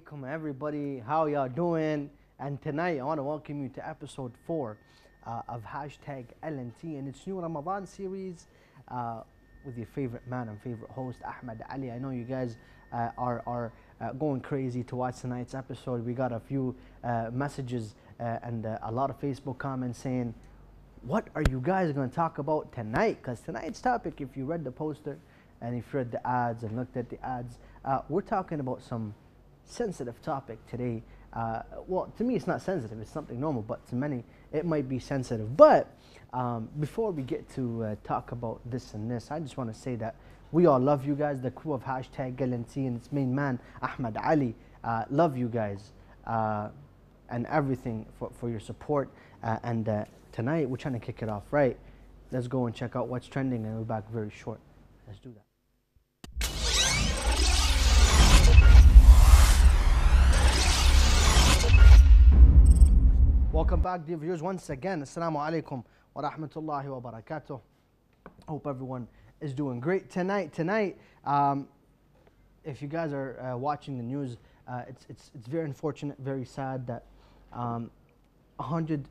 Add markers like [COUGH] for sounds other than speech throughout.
Alaikum, everybody. How y'all doing? And tonight, I want to welcome you to episode four uh, of hashtag LNT, and it's new Ramadan series uh, with your favorite man and favorite host, Ahmed Ali. I know you guys uh, are are uh, going crazy to watch tonight's episode. We got a few uh, messages uh, and a lot of Facebook comments saying, "What are you guys going to talk about tonight?" Because tonight's topic, if you read the poster and if you read the ads and looked at the ads, uh, we're talking about some sensitive topic today. Uh, well, to me, it's not sensitive; it's something normal. But to many, it might be sensitive. But um, before we get to uh, talk about this and this, I just want to say that we all love you guys. The crew of hashtag LNT and its main man Ahmed Ali uh, love you guys uh, and everything for, for your support. Uh, and uh, tonight we're trying to kick it off right. Let's go and check out what's trending, and we'll be back very short. Let's do that. Welcome back, dear viewers. Once again, Assalamu alaikum wa rahmatullahi wa barakatuh. Hope everyone is doing great tonight. Tonight, um, if you guys are uh, watching the news, uh, it's, it's, it's very unfortunate, very sad that um, 100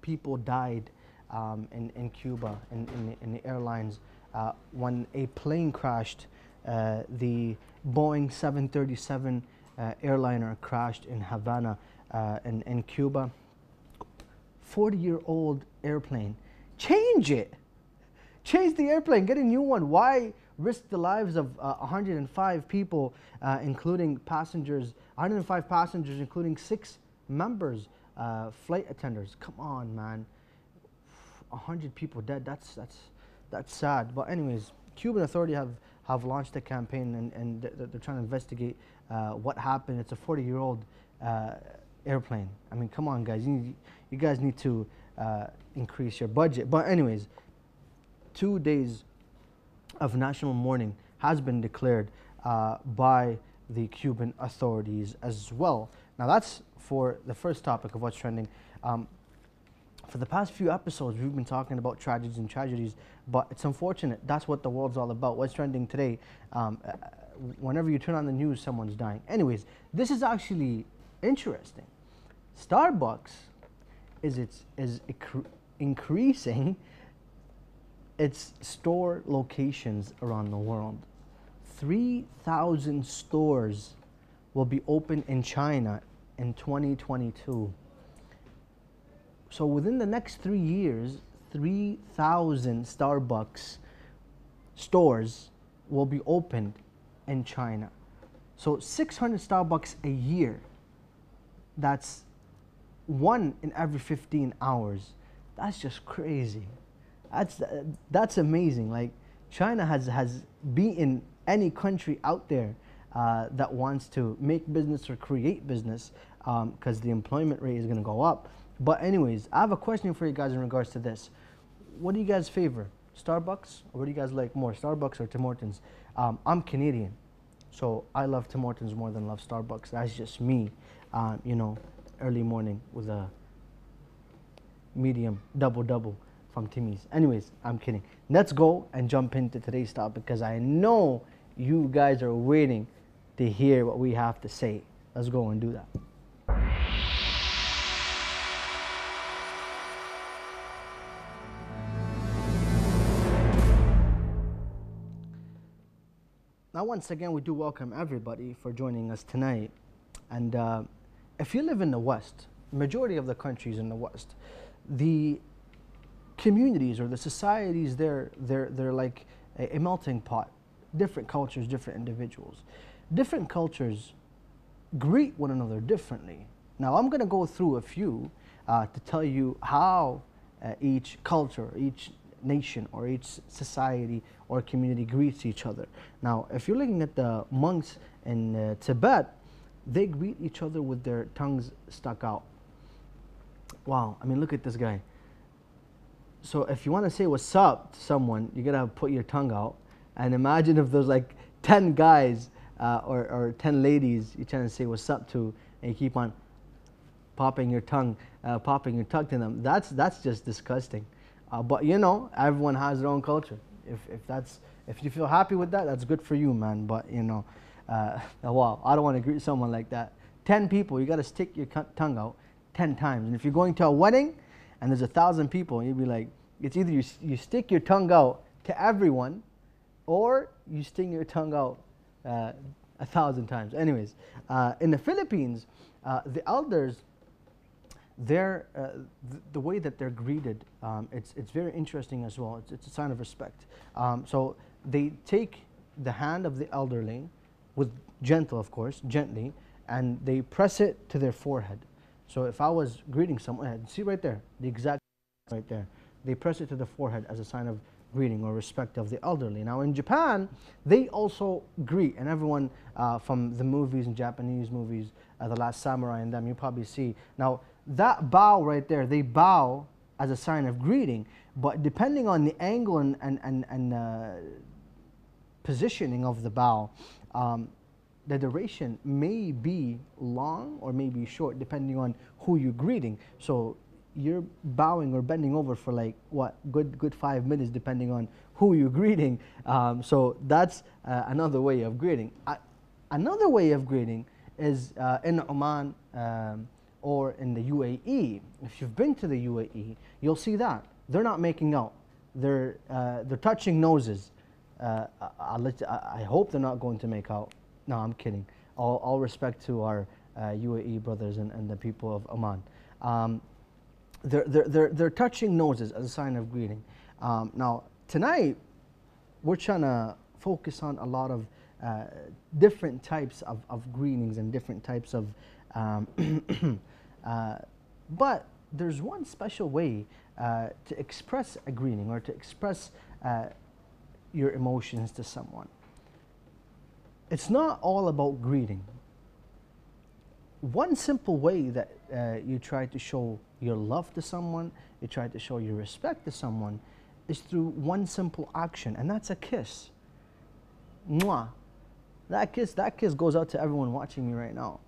people died um, in, in Cuba in, in, the, in the airlines uh, when a plane crashed. Uh, the Boeing 737 uh, airliner crashed in Havana uh, in, in Cuba. 40 year old airplane. Change it. Change the airplane. Get a new one. Why risk the lives of uh, 105 people, uh, including passengers, 105 passengers, including six members, uh, flight attendants? Come on, man. 100 people dead. That's, that's, that's sad. But, anyways, Cuban authority have, have launched a campaign and, and they're, they're trying to investigate uh, what happened. It's a 40 year old uh, airplane. I mean, come on, guys. You, need, you guys need to uh, increase your budget. But, anyways, two days of national mourning has been declared uh, by the Cuban authorities as well. Now, that's for the first topic of what's trending. Um, for the past few episodes, we've been talking about tragedies and tragedies, but it's unfortunate. That's what the world's all about. What's trending today? Um, uh, whenever you turn on the news, someone's dying. Anyways, this is actually interesting. Starbucks is its is increasing its store locations around the world. 3,000 stores will be open in China in 2022. So within the next three years, 3,000 Starbucks stores will be opened in China. So 600 Starbucks a year. That's one in every 15 hours. That's just crazy. That's that's amazing. Like China has has beaten any country out there uh, that wants to make business or create business because um, the employment rate is going to go up. But anyways, I have a question for you guys in regards to this. What do you guys favor? Starbucks or what do you guys like more, Starbucks or Tim Hortons? Um, I'm Canadian, so I love Tim Hortons more than love Starbucks. That's just me. Um, you know, early morning with a medium double double from Timmy's. Anyways, I'm kidding. Let's go and jump into today's topic because I know you guys are waiting to hear what we have to say. Let's go and do that. Now, once again, we do welcome everybody for joining us tonight. And uh, if you live in the West, majority of the countries in the West, the communities or the societies there, they're, they're like a, a melting pot. Different cultures, different individuals. Different cultures greet one another differently. Now, I'm going to go through a few uh, to tell you how uh, each culture, each nation, or each society or community greets each other. Now, if you're looking at the monks in uh, Tibet, they greet each other with their tongues stuck out. Wow, I mean, look at this guy. So if you want to say what's up to someone, you gotta put your tongue out. And imagine if there's like 10 guys uh, or, or 10 ladies you're trying to say what's up to, and you keep on popping your tongue, uh, popping your tongue to them. That's, that's just disgusting. Uh, but you know, everyone has their own culture. If, if, that's, if you feel happy with that, that's good for you, man. But you know, Uh, wow, I don't want to greet someone like that. 10 people, you got to stick your tongue out 10 times. And if you're going to a wedding and there's a thousand people, you'd be like, it's either you, you stick your tongue out to everyone or you stick your tongue out uh, a thousand times. Anyways, uh, in the Philippines, uh, the elders, they're, uh, th the way that they're greeted, um, it's, it's very interesting as well. It's, it's a sign of respect. Um, so they take the hand of the elderly, with gentle, of course, gently, and they press it to their forehead. So if I was greeting someone, see right there, the exact right there. They press it to the forehead as a sign of greeting or respect of the elderly. Now in Japan, they also greet, and everyone uh, from the movies and Japanese movies, uh, The Last Samurai and them, you probably see. Now that bow right there, they bow as a sign of greeting, but depending on the angle and, and, and, and uh, positioning of the bow, um, the duration may be long or may be short depending on who you're greeting. So you're bowing or bending over for like what good good five minutes depending on who you're greeting. Um, so that's uh, another way of greeting. Uh, another way of greeting is uh, in Oman um, or in the UAE. If you've been to the UAE, you'll see that they're not making out. They're uh, they're touching noses. Uh, I, I, I hope they're not going to make out. No, I'm kidding. All, all respect to our uh, UAE brothers and, and the people of Oman. Um, they're, they're, they're, they're touching noses as a sign of greeting. Um, now, tonight, we're trying to focus on a lot of uh, different types of, of greetings and different types of, um, [CLEARS THROAT] uh, but there's one special way uh, to express a greeting or to express uh, your emotions to someone it's not all about greeting. One simple way that uh, you try to show your love to someone, you try to show your respect to someone, is through one simple action, and that's a kiss. Mwah. That kiss, that kiss goes out to everyone watching me right now.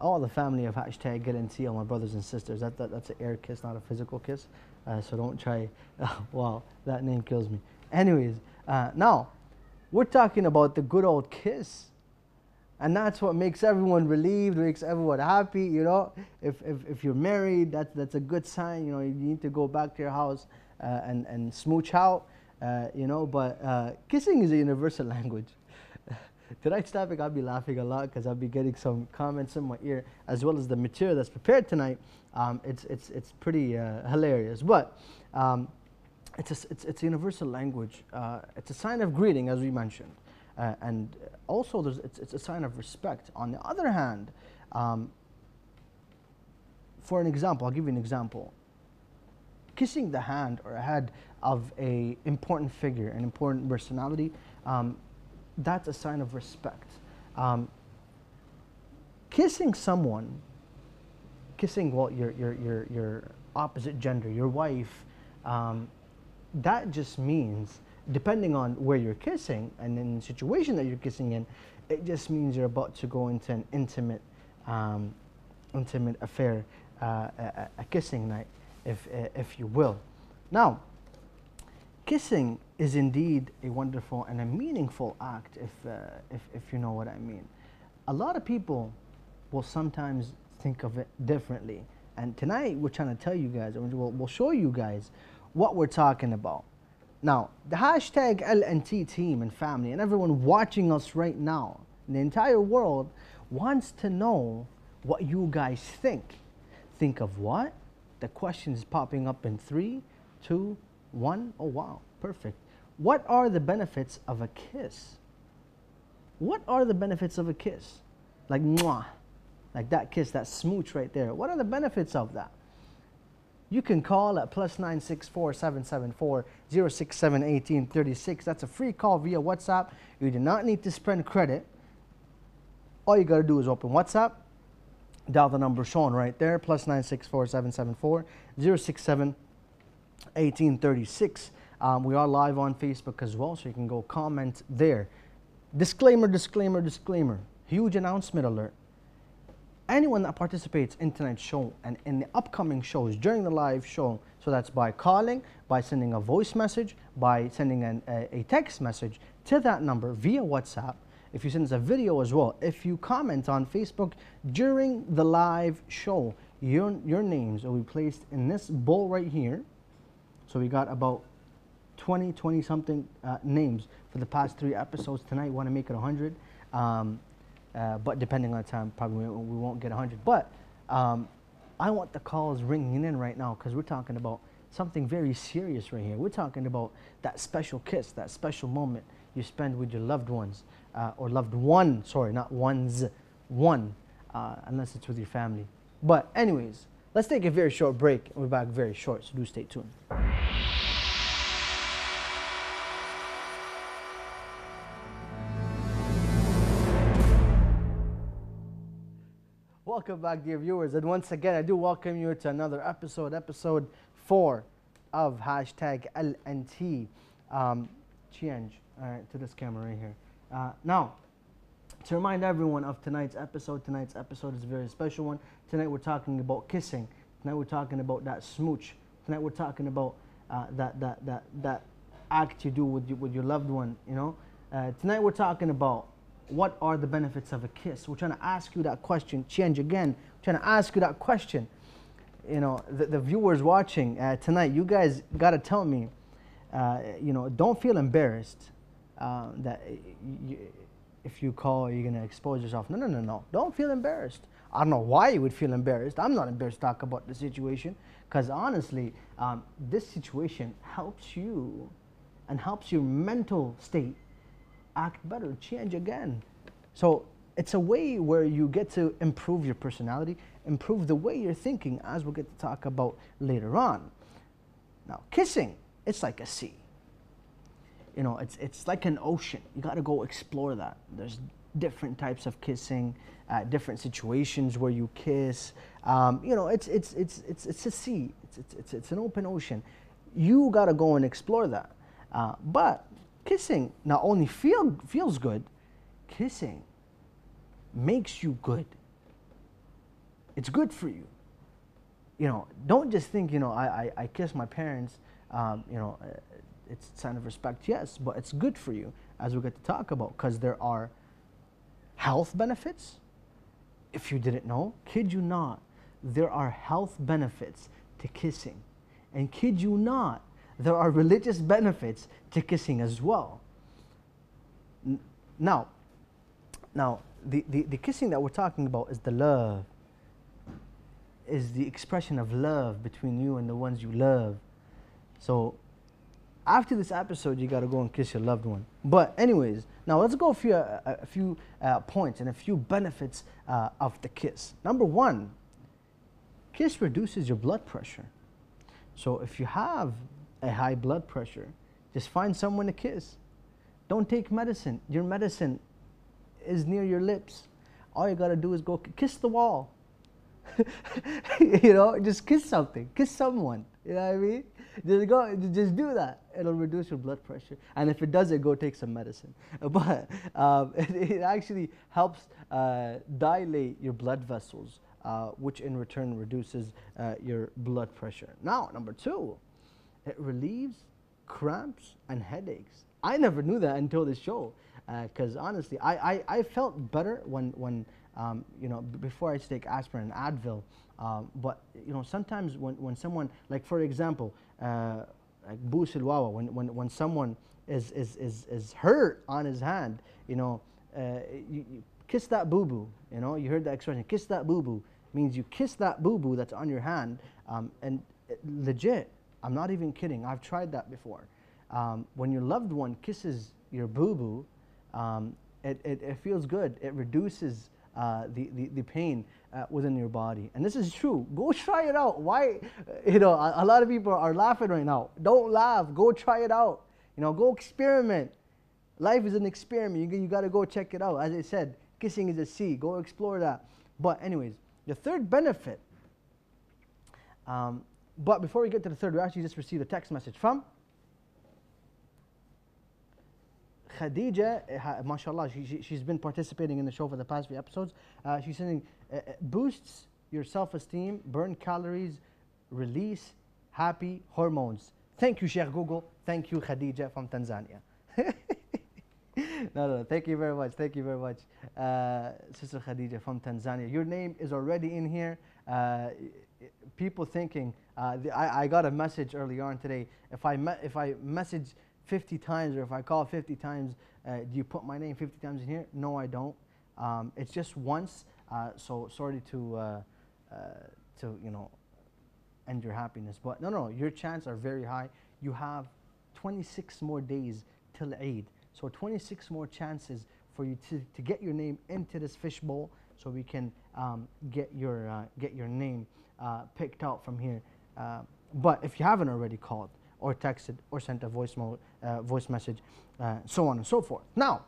All the family of hashtag get and see all my brothers and sisters. That, that, that's an air kiss, not a physical kiss. Uh, so don't try. [LAUGHS] Wow, that name kills me. Anyways, uh, now we're talking about the good old kiss. And that's what makes everyone relieved, makes everyone happy, you know. If, if, if you're married, that's, that's a good sign, you know, you need to go back to your house uh, and, and smooch out, uh, you know. But uh, kissing is a universal [LAUGHS] language. Tonight's topic, I'll be laughing a lot because I'll be getting some comments in my ear, as well as the material that's prepared tonight. Um, it's, it's, it's pretty uh, hilarious. But um, it's a, it's, it's a universal language. Uh, it's a sign of greeting, as we mentioned. Uh, and also, there's, it's, it's a sign of respect. On the other hand, um, for an example, I'll give you an example. Kissing the hand or head of a important figure, an important personality, um, that's a sign of respect. Um, kissing someone, kissing well, your, your, your, your opposite gender, your wife, um, that just means, depending on where you're kissing and in the situation that you're kissing in, it just means you're about to go into an intimate, um, intimate affair, uh, a, a, kissing night, if, if you will. Now, kissing is indeed a wonderful and a meaningful act, if, uh, if, if you know what I mean. A lot of people will sometimes think of it differently. And tonight we're trying to tell you guys, we'll, we'll show you guys what we're talking about. Now, the hashtag LNT team and family and everyone watching us right now, the entire world wants to know what you guys think. Think of what? The question is popping up in three, two, one. Oh, wow, perfect. What are the benefits of a kiss? What are the benefits of a kiss? Like mwah, like that kiss, that smooch right there. What are the benefits of that? You can call at plus 964 774 067 1836. That's a free call via WhatsApp. You do not need to spend credit. All you got to do is open WhatsApp, dial the number shown right there, plus 964 774 067 1836. Um, we are live on Facebook as well, so you can go comment there. Disclaimer, disclaimer, disclaimer. Huge announcement alert anyone that participates in tonight's show and in the upcoming shows during the live show, so that's by calling, by sending a voice message, by sending an, a, a, text message to that number via WhatsApp, if you send us a video as well, if you comment on Facebook during the live show, your, your names will be placed in this bowl right here. So we got about 20, 20 something uh, names for the past three episodes. Tonight, want to make it 100. Um, uh, but depending on the time, probably we, won't get 100. But um, I want the calls ringing in right now because we're talking about something very serious right here. We're talking about that special kiss, that special moment you spend with your loved ones, uh, or loved one, sorry, not ones, one, uh, unless it's with your family. But, anyways, let's take a very short break and we're back very short, so do stay tuned. Welcome back, dear viewers. And once again, I do welcome you to another episode, episode four of hashtag LNT. Um, change all right, to this camera right here. Uh, now, to remind everyone of tonight's episode, tonight's episode is a very special one. Tonight we're talking about kissing. Tonight we're talking about that smooch. Tonight we're talking about uh, that, that, that, that act you do with, you, with your loved one, you know. Uh, tonight we're talking about what are the benefits of a kiss? We're trying to ask you that question. Change again. We're trying to ask you that question. You know, the, the viewers watching uh, tonight, you guys got to tell me, uh, you know, don't feel embarrassed uh, that if you call, you're going to expose yourself. No, no, no, no. Don't feel embarrassed. I don't know why you would feel embarrassed. I'm not embarrassed to talk about the situation because honestly, um, this situation helps you and helps your mental state act better, change again. So it's a way where you get to improve your personality, improve the way you're thinking, as we'll get to talk about later on. Now, kissing, it's like a sea. You know, it's, it's like an ocean. You got to go explore that. There's different types of kissing, uh, different situations where you kiss. Um, you know, it's, it's, it's, it's, it's a sea, it's, it's, it's, it's an open ocean. You got to go and explore that. Uh, but Kissing not only feel, feels good, kissing makes you good. It's good for you. You know, don't just think, you know, I, I, I kiss my parents, um, you know, uh, it's a sign of respect, yes, but it's good for you, as we get to talk about, because there are health benefits. If you didn't know, kid you not, there are health benefits to kissing. And kid you not, there are religious benefits to kissing as well. Now, now the, the, the kissing that we're talking about is the love, is the expression of love between you and the ones you love. So after this episode, you got to go and kiss your loved one. But anyways, now let's go a few, uh, a few uh, points and a few benefits uh, of the kiss. Number one, kiss reduces your blood pressure. So if you have a high blood pressure, just find someone to kiss. Don't take medicine. Your medicine is near your lips. All you got to do is go kiss the wall. [LAUGHS] you know, just kiss something. Kiss someone. You know what I mean? Just go, just do that. It'll reduce your blood pressure. And if it doesn't, go take some medicine. [LAUGHS] But um, [LAUGHS] it, it, actually helps uh, dilate your blood vessels, uh, which in return reduces uh, your blood pressure. Now, number two, it relieves cramps and headaches. I never knew that until this show, because uh, honestly, I, I, I, felt better when, when um, you know, before I take aspirin and Advil. Um, but you know, sometimes when, when someone, like for example, uh, like Boo Silwawa, when, when, when someone is, is, is, is hurt on his hand, you know, uh, you, you kiss that boo boo. You know, you heard that expression, kiss that boo boo means you kiss that boo boo that's on your hand, um, and it, legit, I'm not even kidding. I've tried that before. Um, when your loved one kisses your boo-boo, um, it, it, it, feels good. It reduces uh, the, the, the, pain uh, within your body. And this is true. Go try it out. Why, [LAUGHS] you know, a, a, lot of people are laughing right now. Don't laugh. Go try it out. You know, go experiment. Life is an experiment. You, you got to go check it out. As I said, kissing is a sea. Go explore that. But anyways, the third benefit um, but before we get to the third, we actually just received a text message from Khadija, uh, mashallah, she, she, has been participating in the show for the past few episodes. Uh, she's saying, uh, boosts your self-esteem, burn calories, release happy hormones. Thank you, Sheikh Google. Thank you, Khadija from Tanzania. [LAUGHS] no, no, thank you very much. Thank you very much, uh, Sister Khadija from Tanzania. Your name is already in here. Uh, people thinking, uh, the, I, I got a message early on today. If I, me if I message 50 times or if I call 50 times, uh, do you put my name 50 times in here? No, I don't. Um, it's just once. Uh, so sorry to, uh, to, you know, end your happiness. But no, no, your chances are very high. You have 26 more days till Eid. So 26 more chances for you to, to get your name into this fishbowl so we can um, get, your, uh, get your name uh, picked out from here. Uh, but if you haven't already called or texted or sent a voice, uh, voice message, uh, so on and so forth. Now,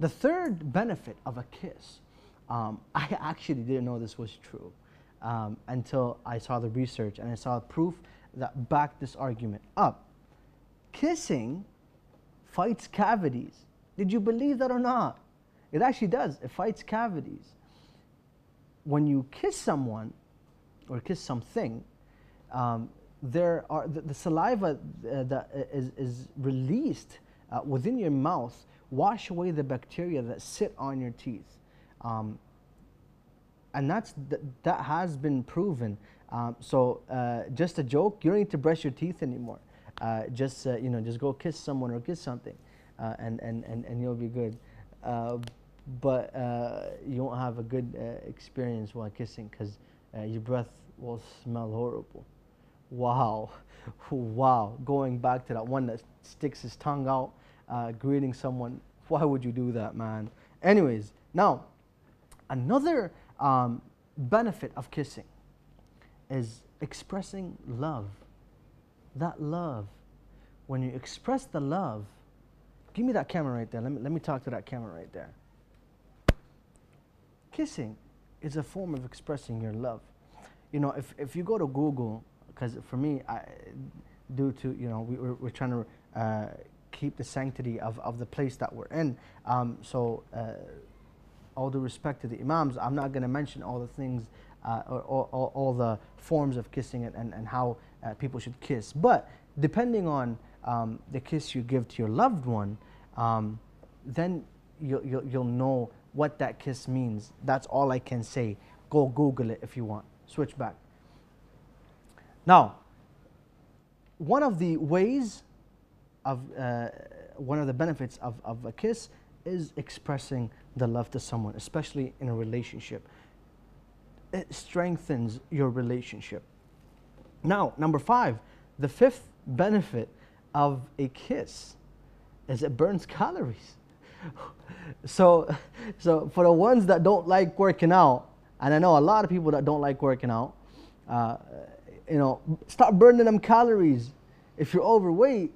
the third benefit of a kiss, um, [LAUGHS] I actually didn't know this was true um, until I saw the research and I saw proof that backed this argument up. Kissing fights cavities. Did you believe that or not? It actually does. It fights cavities. When you kiss someone or kiss something, um, there are the, the saliva uh, that is, is released uh, within your mouth wash away the bacteria that sit on your teeth. Um, and that's th that has been proven. Um, so uh, just a joke, you don't need to brush your teeth anymore. Uh, just uh, you know, just go kiss someone or kiss something, uh, and, and, and, and you'll be good. Uh, but uh, you won't have a good experience while kissing because your breath will smell horrible. Wow, [LAUGHS] wow. Going back to that one that sticks his tongue out, greeting someone. Why would you do that, man? Anyways, now another um, benefit of kissing is expressing love that love, when you express the love, give me that camera right there. Let me, let me talk to that camera right there. Kissing is a form of expressing your love. You know, if, if you go to Google, because for me, I, due to, you know, we, we're, we're trying to uh, keep the sanctity of, of the place that we're in. Um, so, uh, all due respect to the Imams, I'm not going to mention all the things, uh, or, or, or, all the forms of kissing and, and, and how uh, people should kiss. But depending on um, the kiss you give to your loved one, um, then you'll, you'll, you'll know what that kiss means. That's all I can say. Go Google it if you want. Switch back. Now, one of the ways of, uh, one of the benefits of, of a kiss is expressing the love to someone, especially in a relationship. It strengthens your relationship. Now, number five, the fifth benefit of a kiss is it burns calories. [LAUGHS] so, so for the ones that don't like working out, and I know a lot of people that don't like working out, uh, you know, start burning them calories. If you're overweight,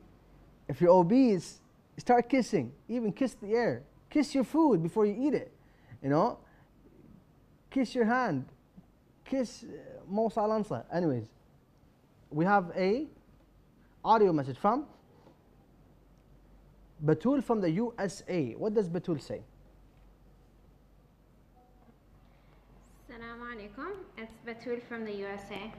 if you're obese, start kissing. Even kiss the air. Kiss your food before you eat it. You know, kiss your hand. Kiss uh, Mo Anyways, we have a audio message from Batul from the USA. What does Batul say? Assalamu alaikum. It's Batul from the USA.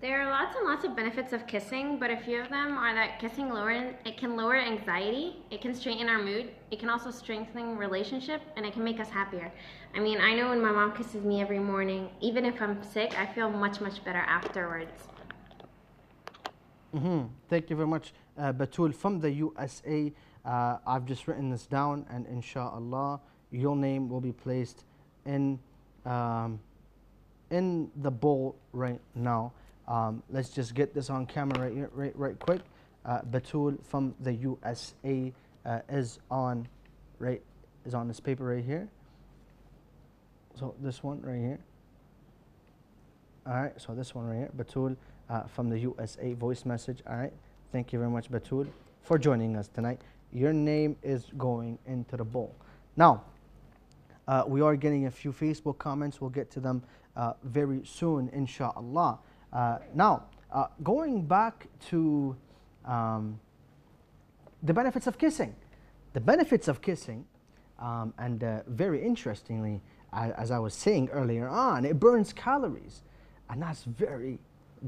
There are lots and lots of benefits of kissing, but a few of them are that kissing lower it can lower anxiety, it can straighten our mood, it can also strengthen relationship, and it can make us happier. I mean, I know when my mom kisses me every morning, even if I'm sick, I feel much much better afterwards. Mm-hmm. Thank you very much, uh, Batul from the USA. Uh, I've just written this down, and inshallah, your name will be placed in um, in the bowl right now. Um, let's just get this on camera right right, right quick. Uh, Batul from the USA uh, is on right is on this paper right here. So this one right here. All right, so this one right here, Batul uh, from the USA voice message. All right. Thank you very much, Batul, for joining us tonight. Your name is going into the bowl. Now, uh, we are getting a few Facebook comments. We'll get to them uh, very soon, inshallah. Uh, now, uh, going back to um, the benefits of kissing. The benefits of kissing, um, and uh, very interestingly, as I was saying earlier on, it burns calories. And that's very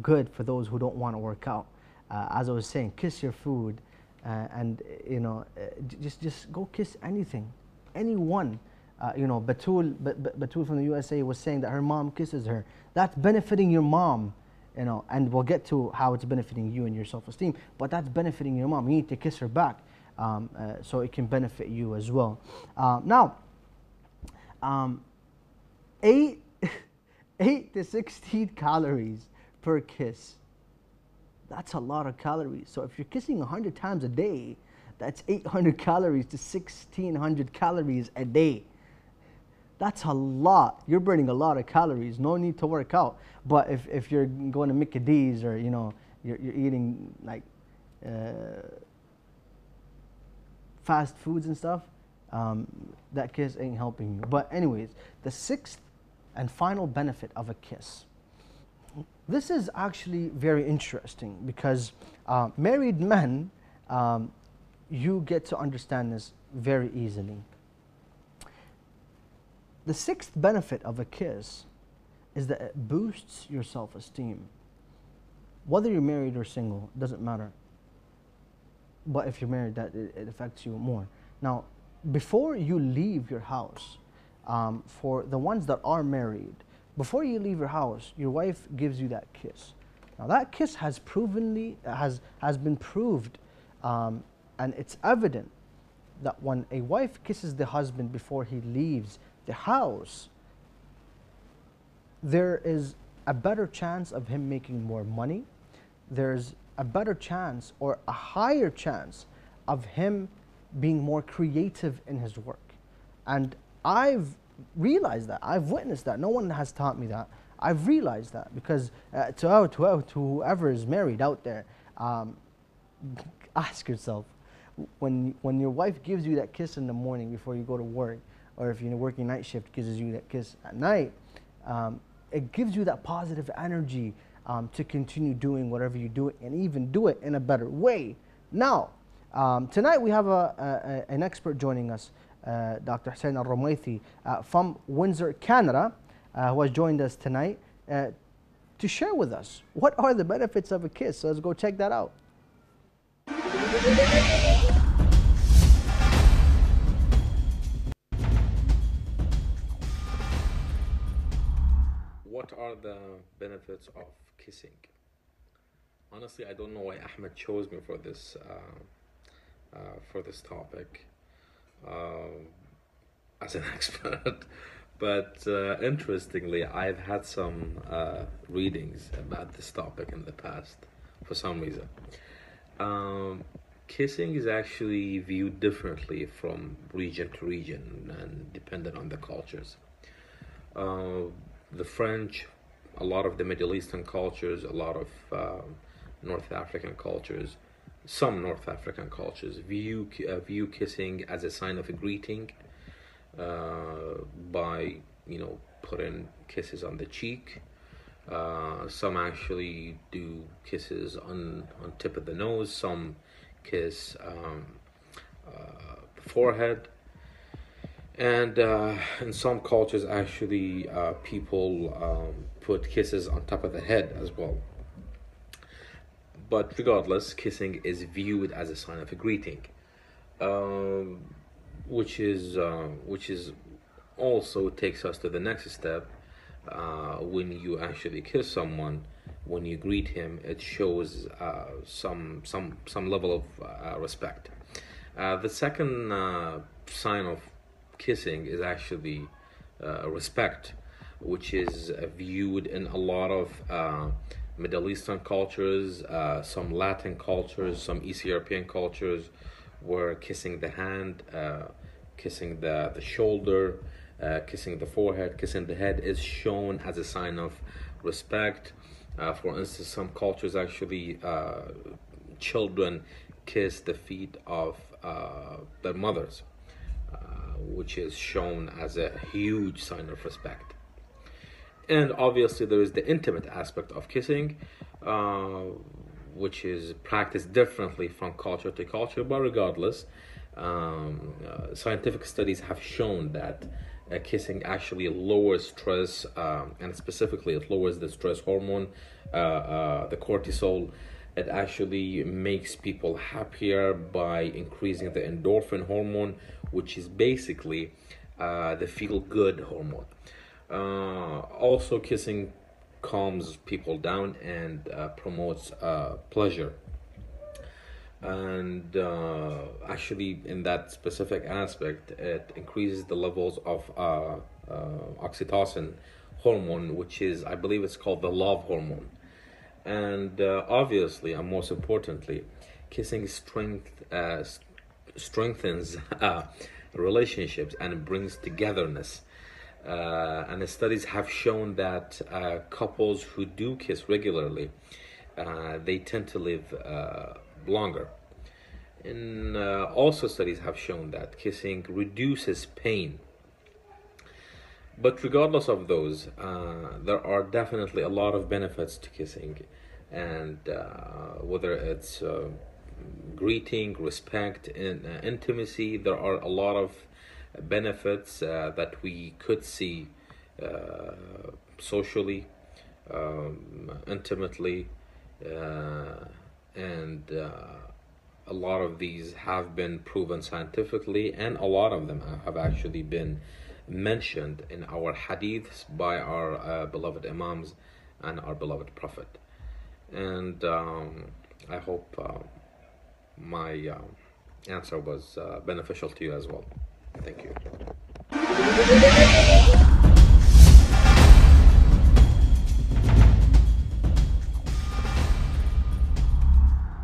good for those who don't want to work out. Uh, as I was saying, kiss your food uh, and you know, uh, just just go kiss anything, anyone. You know, Batul, Batul from the USA was saying that her mom kisses her. That's benefiting your mom, you know, and we'll get to how it's benefiting you and your self-esteem. But that's benefiting your mom. You need to kiss her back, um, uh, so it can benefit you as well. Uh, now, um, eight, [LAUGHS] eight to sixteen calories per kiss. That's a lot of calories. So if you're kissing 100 times a day, that's 800 calories to 1600 calories a day. That's a lot. You're burning a lot of calories. No need to work out. But if, if you're going to Mickey D's or, you know, you're, you're eating like uh, fast foods and stuff, um, that kiss ain't helping you. But anyways, the sixth and final benefit of a kiss this is actually very interesting because uh, married men, um, you get to understand this very easily. The sixth benefit of a kiss is that it boosts your self esteem. Whether you're married or single, doesn't matter. But if you're married, that it, it affects you more. Now, before you leave your house, um, for the ones that are married, before you leave your house, your wife gives you that kiss. Now that kiss has provenly has has been proved, um, and it's evident that when a wife kisses the husband before he leaves the house, there is a better chance of him making more money. There's a better chance or a higher chance of him being more creative in his work. And I've realized that. I've witnessed that. No one has taught me that. I've realized that because uh, to, to, to whoever is married out there, um, [LAUGHS] ask yourself when, when your wife gives you that kiss in the morning before you go to work, or if you're working night shift, gives you that kiss at night, um, it gives you that positive energy um, to continue doing whatever you do and even do it in a better way. Now, um, tonight we have a, a, an expert joining us uh, Dr. Hussein Al uh, from Windsor, Canada, uh, who has joined us tonight to share with us what are the benefits of a kiss. So let's go check that out. Are the benefits of kissing? Honestly, I don't know why Ahmed chose me for this uh, uh, for this topic um, as an [LAUGHS] expert. but uh, interestingly, I've had some uh, readings about this topic in the past for some reason. Um, kissing is actually viewed differently from region to region and dependent on the cultures. Uh, the French, a lot of the Middle Eastern cultures, a lot of uh, North African cultures some North African cultures view uh, view kissing as a sign of a greeting uh, by you know putting kisses on the cheek. Uh, some actually do kisses on on tip of the nose. Some kiss um, uh, the forehead. And uh, in some cultures, actually, uh, people um, put kisses on top of the head as well. But regardless, kissing is viewed as a sign of a greeting, um, which is uh, which is also takes us to the next step. Uh, when you actually kiss someone, when you greet him, it shows uh, some some some level of uh, respect. Uh, the second uh, sign of kissing is actually respect, which is viewed in a lot of Middle Eastern cultures, uh, some Latin cultures, some East European cultures were kissing the hand, uh, kissing the, the shoulder, uh, kissing the forehead, kissing the head is shown as a sign of respect. Uh, for instance, some cultures actually, uh, children kiss the feet of uh, their mothers, which is shown as a huge sign of respect and obviously there is the intimate aspect of kissing uh, which is practiced differently from culture to culture but regardless um, uh, scientific studies have shown that uh, kissing actually lowers stress um, and specifically it lowers the stress hormone uh, uh, the cortisol It actually makes people happier by increasing the endorphin hormone, which is basically uh, the feel good hormone. Uh, also, kissing calms people down and uh, promotes uh, pleasure. And uh, actually, in that specific aspect, it increases the levels of uh, uh, oxytocin hormone, which is, I believe, it's called the love hormone. And obviously, and most importantly, kissing strength strengthens [LAUGHS] relationships and brings togetherness. Uh, and the studies have shown that uh, couples who do kiss regularly, uh, they tend to live uh, longer. And uh, also, studies have shown that kissing reduces pain. But regardless of those, uh, there are definitely a lot of benefits to kissing, and whether it's greeting, respect, and intimacy, there are a lot of benefits uh, that we could see uh, socially, um, intimately, uh, and a lot of these have been proven scientifically, and a lot of them have actually been mentioned in our hadiths by our uh, beloved Imams and our beloved Prophet. And um, I hope uh, my uh, answer was beneficial to you as well. Thank you.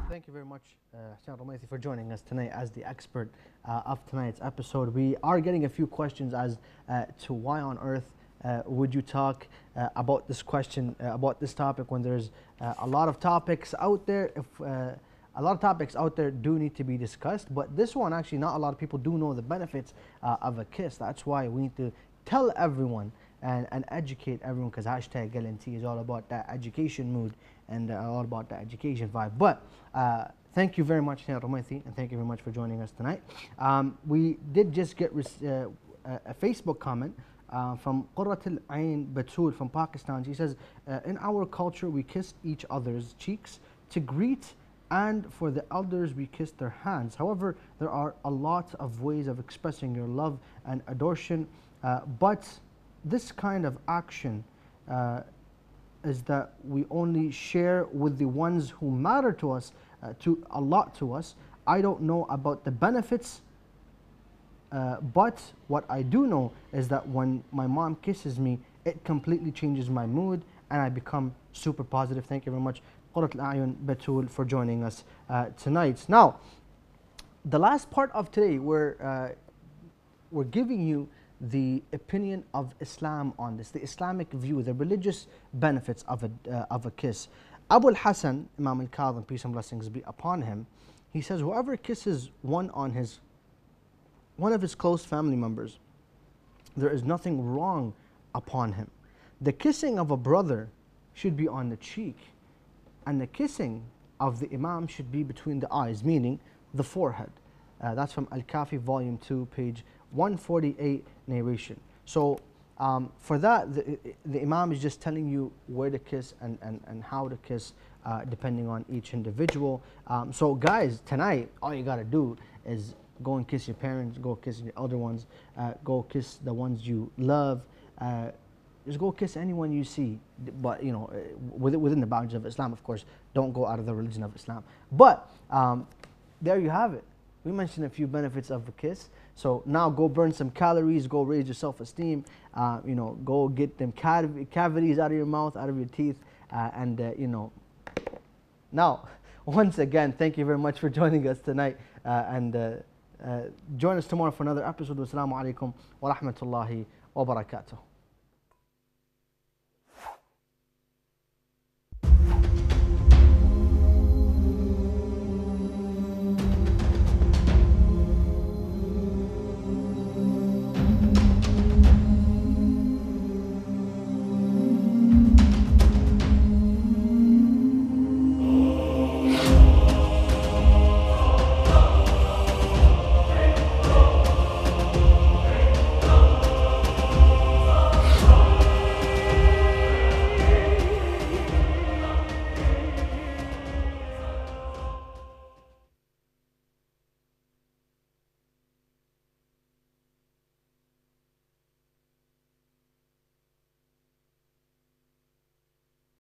Thank you very much, uh, Hussein Romaithi, for joining us tonight as the expert uh, of tonight's episode. We are getting a few questions as uh, to why on earth uh, would you talk uh, about this question, uh, about this topic, when there's uh, a lot of topics out there. If uh, a lot of topics out there do need to be discussed, but this one actually, not a lot of people do know the benefits uh, of a kiss. That's why we need to tell everyone and, and educate everyone because hashtag LNT is all about that education mood and uh, all about that education vibe. But uh, thank you very much, Romaithi, and thank you very much for joining us tonight. Um, we did just get uh, a a Facebook comment uh, from Qurrat Ain Batul from Pakistan. She says, uh, In our culture, we kiss each other's cheeks to greet, and for the elders, we kiss their hands. However, there are a lot of ways of expressing your love and adoration, uh, but this kind of action uh, is that we only share with the ones who matter to us, uh, to a lot to us. I don't know about the benefits uh, but what I do know is that when my mom kisses me, it completely changes my mood and I become super positive. Thank you very much, Qurat al-Ayun for joining us uh, tonight. Now, the last part of today, we're, uh, we're giving you the opinion of Islam on this, the Islamic view, the religious benefits of a, uh, of a kiss. Abu al-Hasan, Imam al-Kadhim, peace and blessings be upon him, he says, whoever kisses one on his one of his close family members, there is nothing wrong upon him. The kissing of a brother should be on the cheek, and the kissing of the Imam should be between the eyes, meaning the forehead. Uh, that's from Al Kafi, volume 2, page 148, narration. So, um, for that, the, the Imam is just telling you where to kiss and, and, and how to kiss, uh, depending on each individual. Um, so, guys, tonight, all you gotta do is go and kiss your parents, go kiss your elder ones, uh, go kiss the ones you love. Just go kiss anyone you see, but you know, within, within the boundaries of Islam, of course. Don't go out of the religion of Islam. But um, there you have it. We mentioned a few benefits of a kiss. So now go burn some calories, go raise your self-esteem. Uh, you know, go get them cav- cavities out of your mouth, out of your teeth, uh, and uh, you know. Now, [LAUGHS] once again, thank you very much for joining us tonight, uh, and uh, uh, join us tomorrow for another episode. Wassalamu alaikum wa rahmatullahi wa barakatuh.